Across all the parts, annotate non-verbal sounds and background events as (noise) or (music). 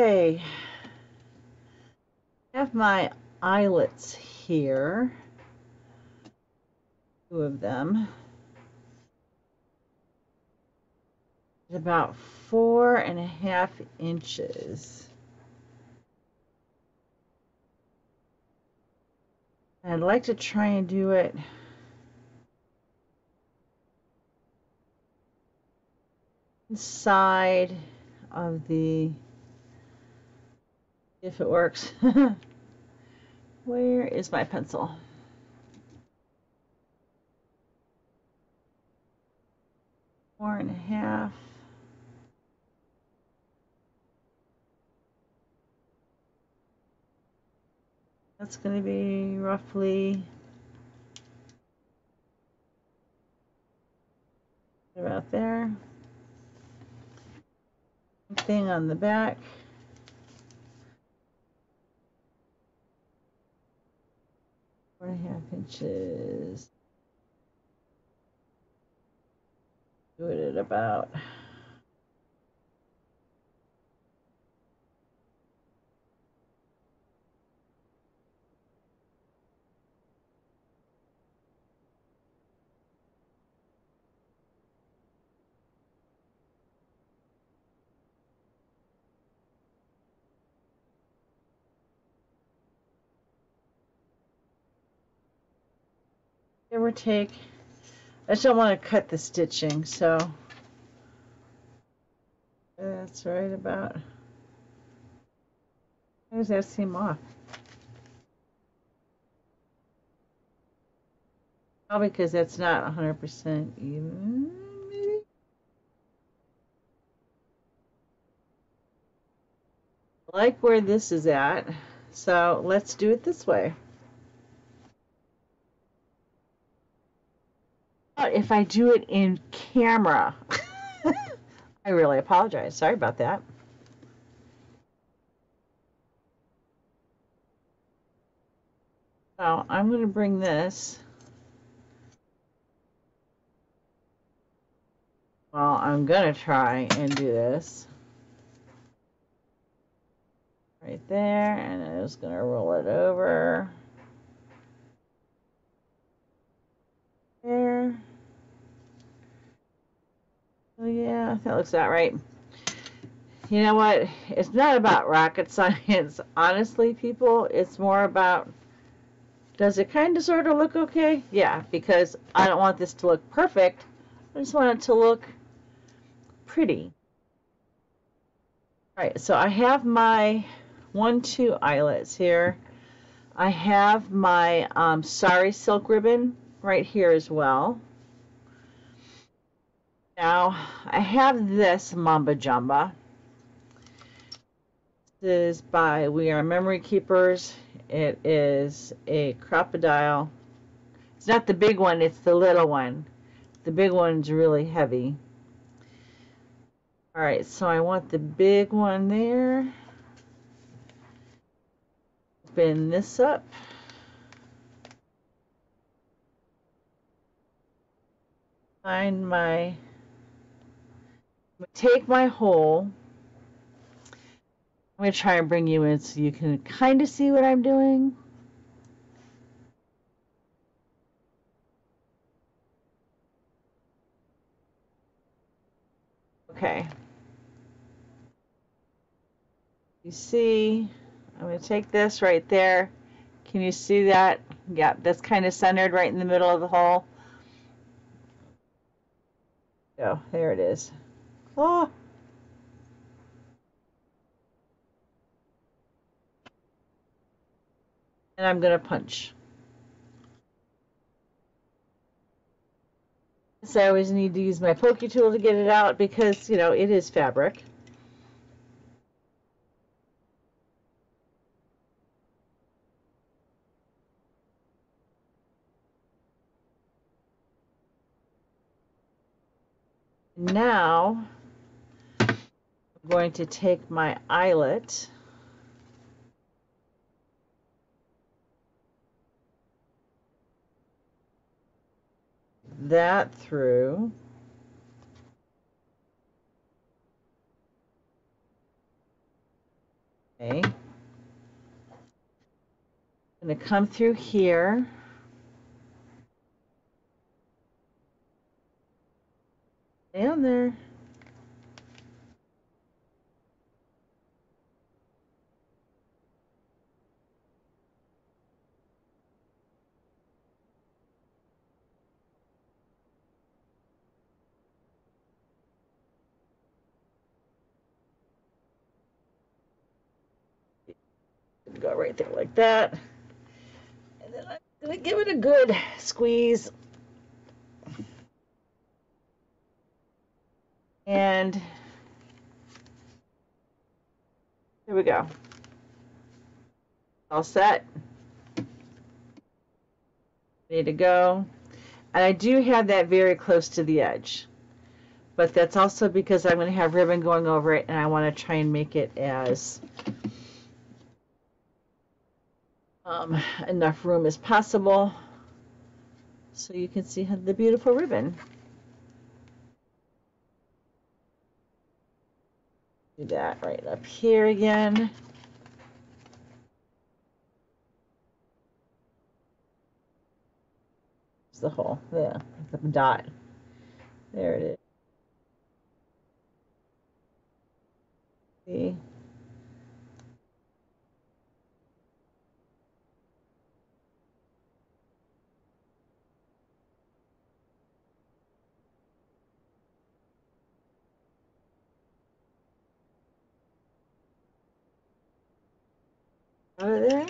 Okay. I have my eyelets here. Two of them. About four and a half inches. I'd like to try and do it inside of the if it works. (laughs) Where is my pencil? Four and a half. That's going to be roughly about there. Thing on the back. Four and a half inches. Do it at about give or take. I just don't want to cut the stitching, so that's right about. Does that seem off? Probably because that's not 100% even, maybe? I like where this is at, so let's do it this way. If I do it in camera. (laughs) I really apologize. Sorry about that. So I'm going to bring this. Well, I'm going to try and do this. Right there, and I'm just going to roll it over. There. Oh yeah, that looks about right. You know what? It's not about rocket (laughs) science. Honestly, people, it's more about does it kind of sort of look okay? Yeah, because I don't want this to look perfect. I just want it to look pretty. All right, so I have my one, two eyelets here. I have my um, Sari silk ribbon right here as well. Now, I have this Mamba Jumba. This is by We R Memory Keepers. It is a Crop-A-Dile. It's not the big one, it's the little one. The big one's really heavy. Alright, so I want the big one there. Spin this up. Find my take my hole. I'm going to try and bring you in so you can kind of see what I'm doing. Okay. You see, I'm going to take this right there. Can you see that? Yeah, that's kind of centered right in the middle of the hole. Oh, there it is. Oh. And I'm going to punch. So I always need to use my pokey tool to get it out because, you know, it is fabric. Now, going to take my eyelet that through Okay. I'm going to come through here. Down there. Go right there like that. And then I'm going to give it a good squeeze. And there we go. All set. Ready to go. And I do have that very close to the edge. But that's also because I'm going to have ribbon going over it and I want to try and make it as um, enough room as possible so you can see the beautiful ribbon. Do that right up here again. It's the hole, there, the dot. There it is. See? Over there.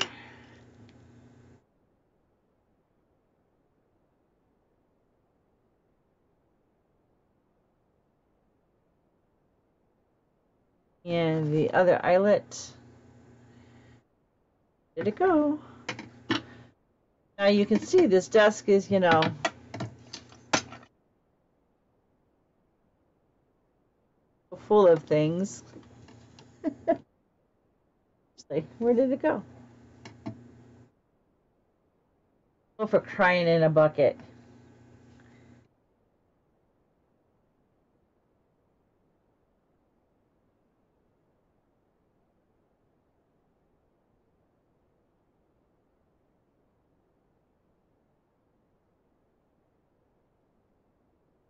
And the other eyelet. Did it go? Now you can see this desk is, you know, full of things. (laughs) Where did it go? Oh, for crying in a bucket.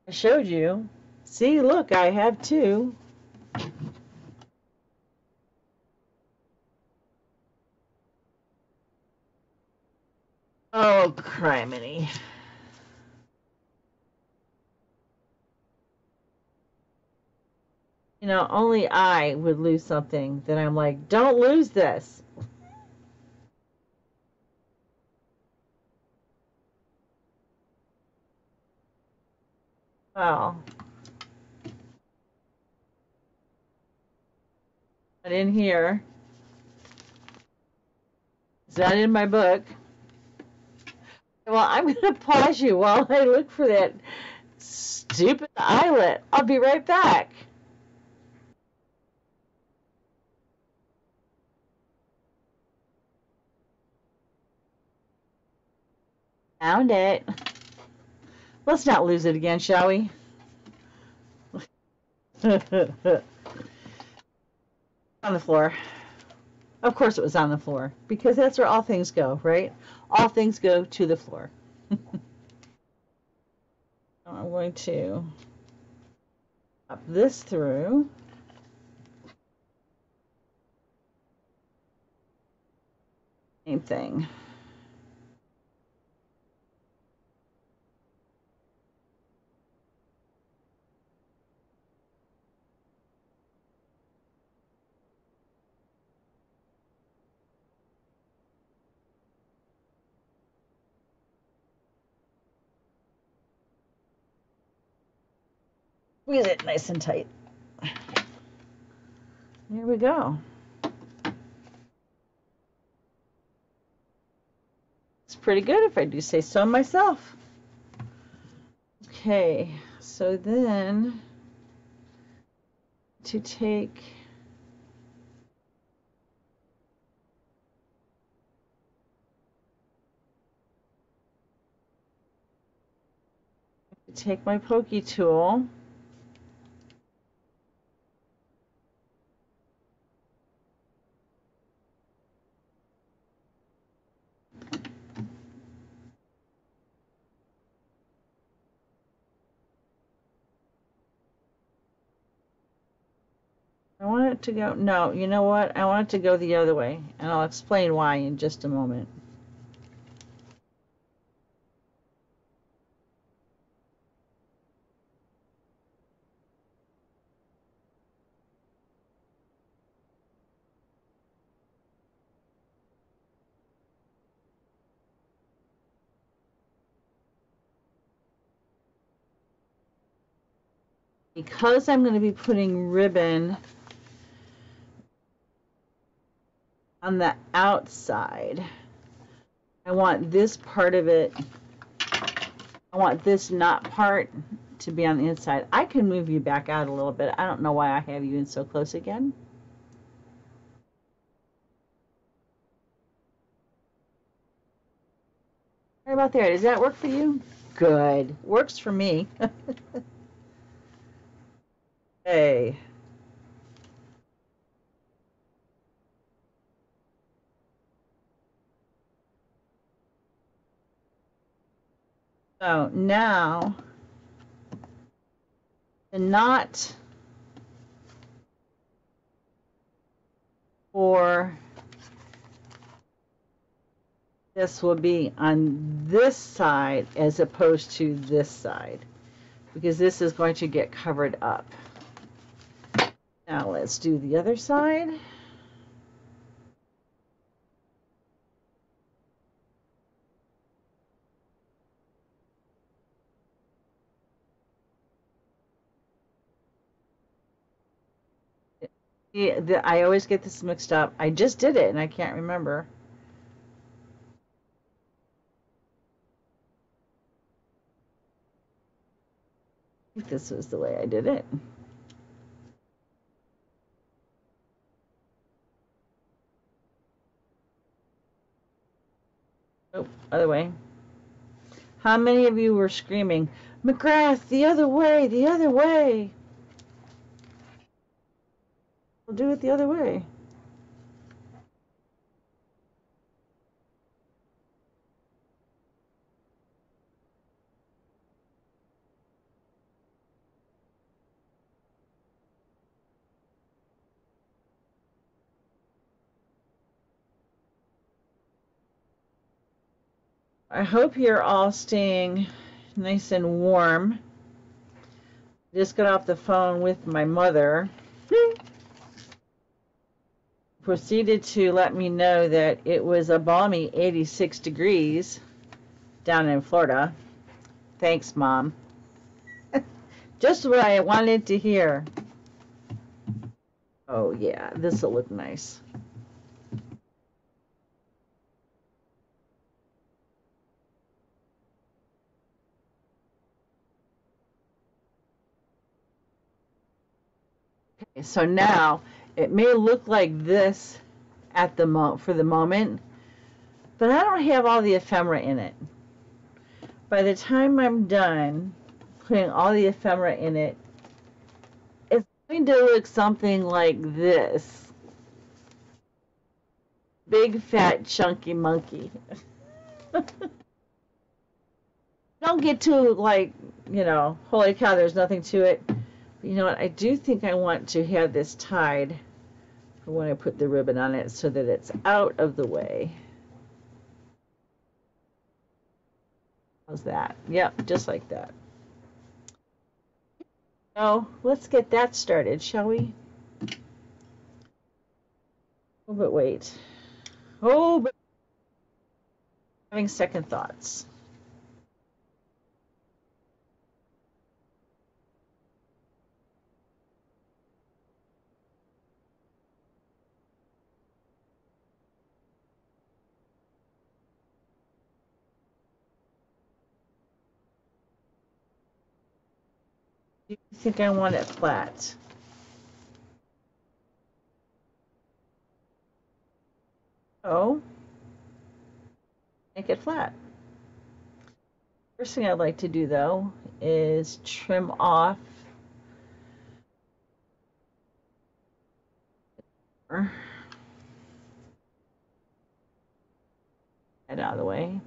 I showed you. See, look, I have two. Oh, criminy. You know, only I would lose something that I'm like, don't lose this. Well, not in here. It's not in my book. Well, I'm going (laughs) to pause you while I look for that stupid eyelet. I'll be right back. Found it. Let's not lose it again, shall we? (laughs) on the floor. Of course it was on the floor, because that's where all things go, right? all things go to the floor. (laughs) I'm going to pop this through. Same thing. Squeeze it nice and tight. Here we go. It's pretty good if I do say so myself. Okay, so then to take take my pokey tool I want it to go, no, you know what? I want it to go the other way, and I'll explain why in just a moment. Because I'm going to be putting ribbon on the outside, I want this part of it, I want this knot part to be on the inside. I can move you back out a little bit. I don't know why I have you in so close again. About there? Does that work for you? Good. Works for me. (laughs) hey. So now the knot for this will be on this side as opposed to this side because this is going to get covered up. Now let's do the other side. The, I always get this mixed up. I just did it and I can't remember. This was the way I did it. Oh, other way. How many of you were screaming, McGrath, the other way, the other way? We'll do it the other way. I hope you're all staying nice and warm. Just got off the phone with my mother. Proceeded to let me know that it was a balmy 86 degrees down in Florida. Thanks, Mom. (laughs) Just what I wanted to hear. Oh, yeah, this will look nice. Okay, so now it may look like this at the mo for the moment, but I don't have all the ephemera in it. By the time I'm done putting all the ephemera in it, it's going to look something like this. Big fat chunky monkey. (laughs) don't get too like, you know, holy cow, there's nothing to it you know what, I do think I want to have this tied for when I put the ribbon on it so that it's out of the way. How's that? Yep, just like that. So let's get that started, shall we? Oh, but wait. Oh, but having second thoughts. You think I want it flat? Oh, make it flat. First thing I'd like to do though is trim off Get out of the way.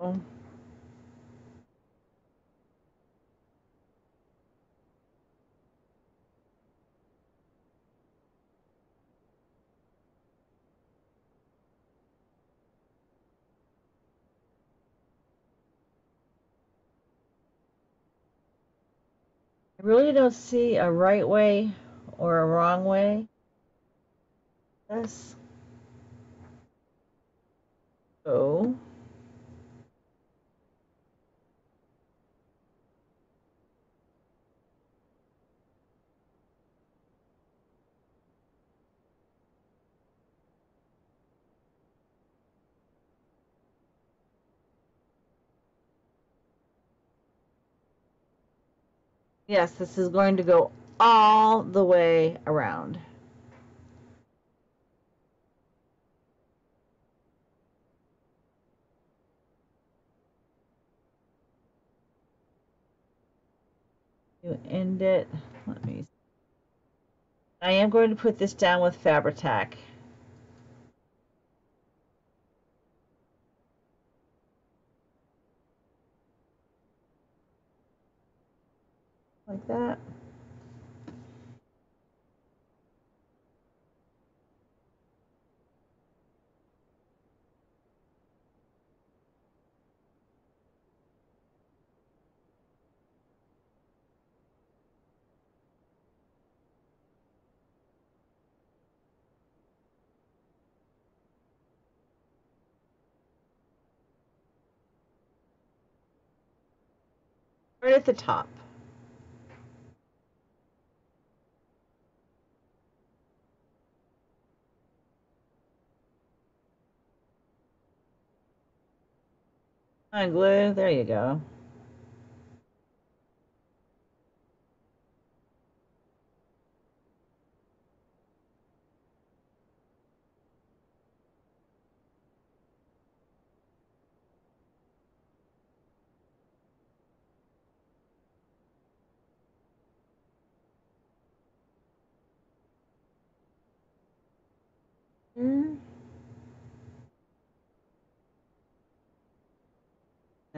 I really don't see a right way or a wrong way. Yes. So. Yes, this is going to go all the way around. You end it. Let me. I am going to put this down with Fabri-Tac. Like that. right at the top. On glue, there you go.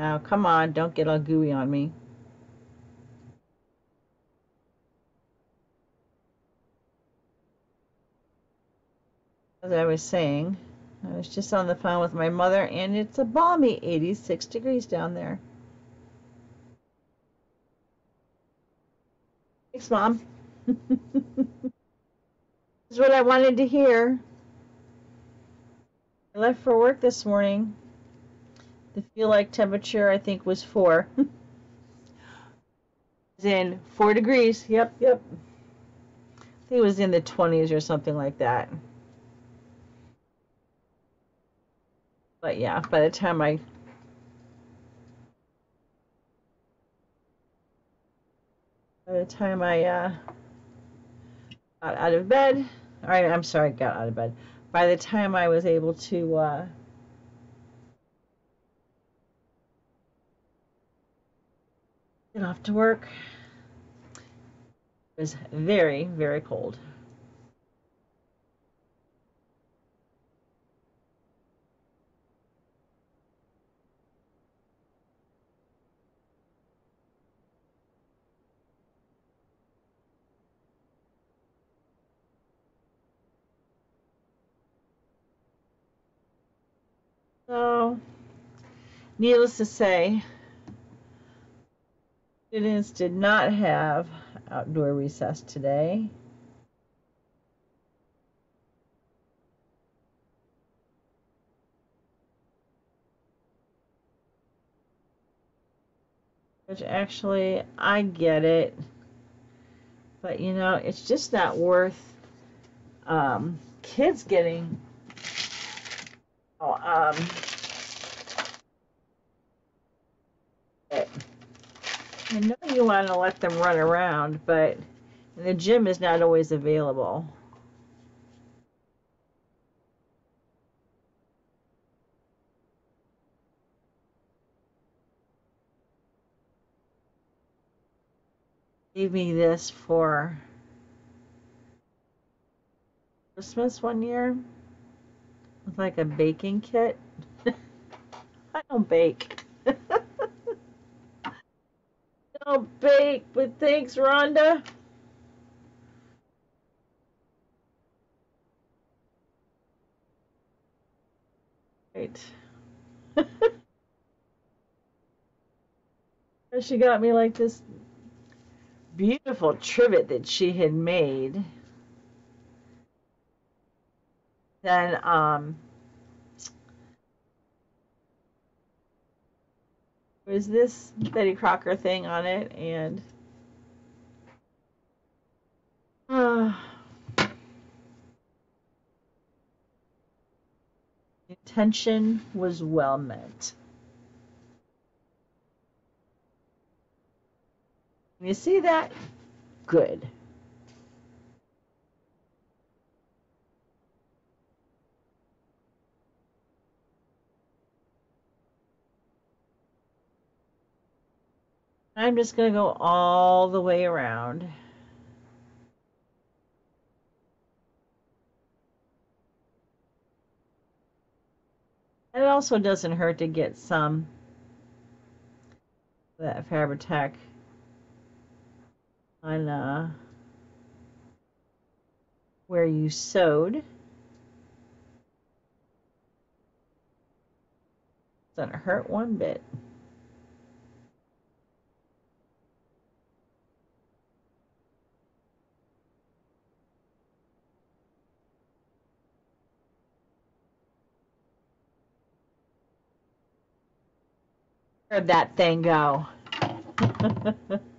Now, come on, don't get all gooey on me. As I was saying, I was just on the phone with my mother, and it's a balmy 86 degrees down there. Thanks, Mom. (laughs) this is what I wanted to hear. I left for work this morning. The feel like temperature, I think, was four. (laughs) it's in four degrees. Yep, yep. I think it was in the 20s or something like that. But yeah, by the time I by the time I uh, got out of bed, all right, I'm sorry, got out of bed. By the time I was able to uh, get off to work, it was very, very cold. So, needless to say, students did not have outdoor recess today. Which actually, I get it. But you know, it's just not worth um, kids getting Oh, um, I know you want to let them run around, but the gym is not always available. Gave me this for Christmas one year with like a baking kit. (laughs) I don't bake. Don't bake, but thanks, Rhonda. Right. (laughs) she got me like this beautiful trivet that she had made. Then um was this Betty Crocker thing on it and uh, intention was well meant. You see that? Good. I'm just going to go all the way around. It also doesn't hurt to get some that Fabri-Tac on uh, where you sewed. Doesn't hurt one bit. That thing go? (laughs)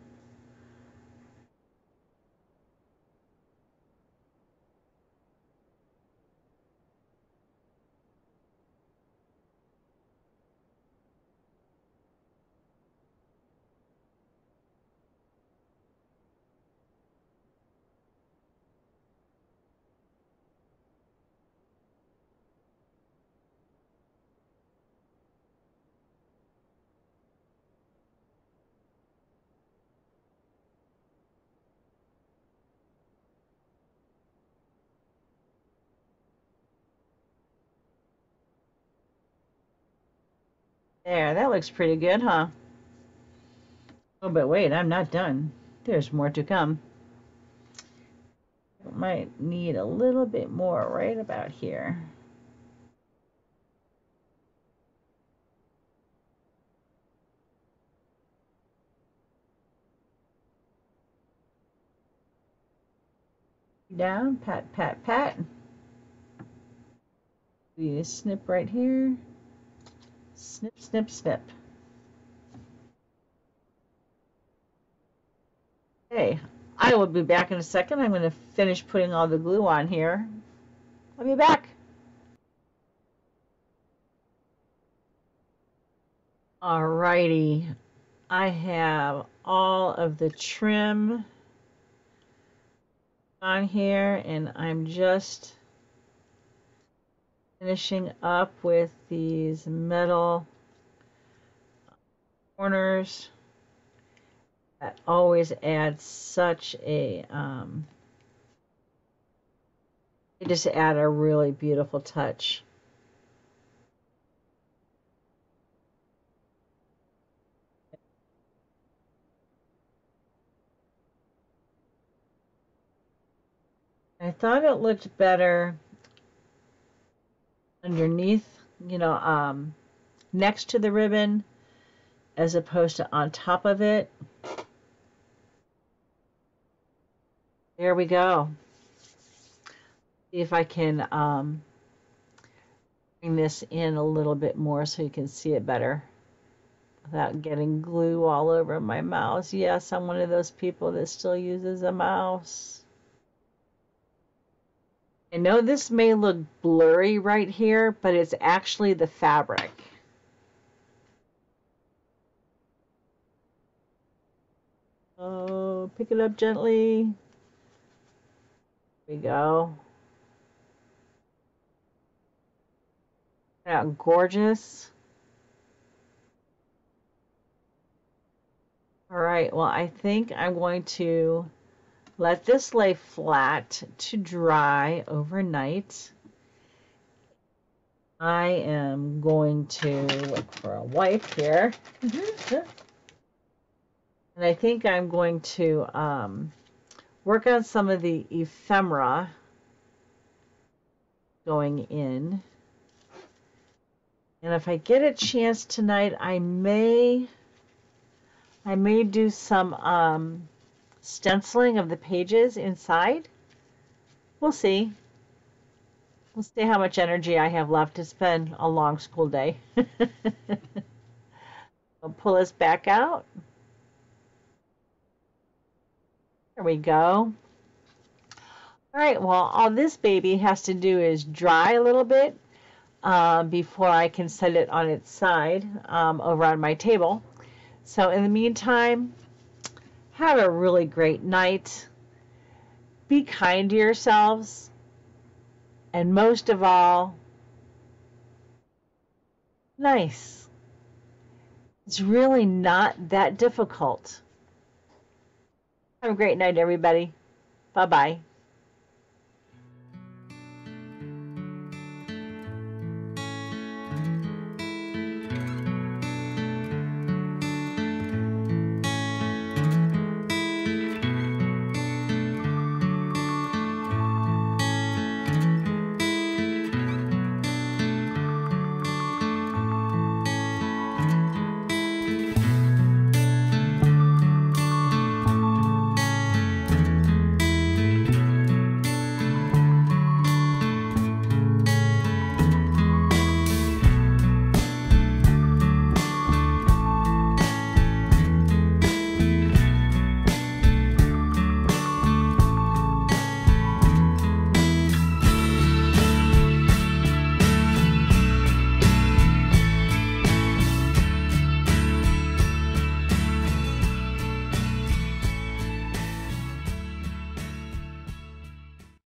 There, that looks pretty good, huh? Oh, but wait, I'm not done. There's more to come. Might need a little bit more right about here. Down, pat, pat, pat. We snip right here. Snip, snip, snip. Okay, I will be back in a second. I'm going to finish putting all the glue on here. I'll be back. Alrighty, I have all of the trim on here and I'm just finishing up with these metal corners that always adds such a um, they just add a really beautiful touch. I thought it looked better underneath, you know, um, next to the ribbon as opposed to on top of it. There we go. See if I can um, bring this in a little bit more so you can see it better without getting glue all over my mouse. Yes, I'm one of those people that still uses a mouse. I know this may look blurry right here, but it's actually the fabric. Oh, pick it up gently. There we go. Yeah, gorgeous. All right, well, I think I'm going to let this lay flat to dry overnight. I am going to look for a wipe here. and I think I'm going to um, work on some of the ephemera going in. And if I get a chance tonight, I may I may do some um, stenciling of the pages inside. We'll see. We'll see how much energy I have left. It's been a long school day. (laughs) I'll pull this back out. There we go. All right, well, all this baby has to do is dry a little bit uh, before I can set it on its side um, over on my table. So in the meantime, have a really great night. Be kind to yourselves. And most of all, nice. It's really not that difficult. Have a great night, everybody. Bye bye.